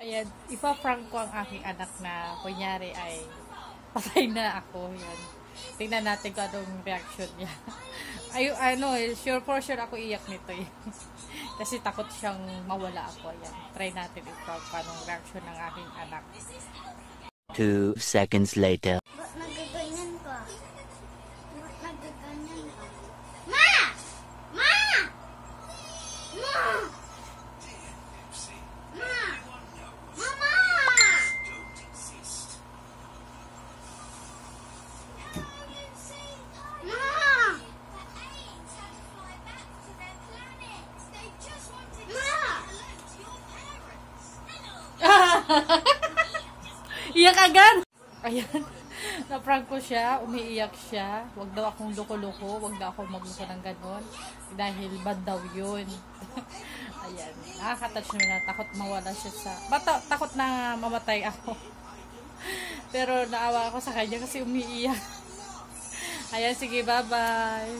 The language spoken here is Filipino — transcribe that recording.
Ayan, ipa-prank ko ang aking anak na kunyari ay patay na ako. Yan. Tingnan natin kung anong reaction niya. Ay, ano eh, sure for sure ako iyak nito eh. Kasi takot siyang mawala ako. Yan. Try natin i-prank kung anong reaction ng aking anak. Two seconds later. Ba't nagaganyan ka? Ba't nagaganyan Iyak agad! Ayan. Na-prank ko siya, umiiyak siya. Huwag daw akong loko-loko, huwag daw akong magluko ng ganon. Dahil bad daw yun. Ayan. Nakaka-touch na. Takot mawala siya sa... Bata, takot na mamatay ako. Pero naawa ako sa kanya kasi umiiyak. Ayan, sige, bye-bye.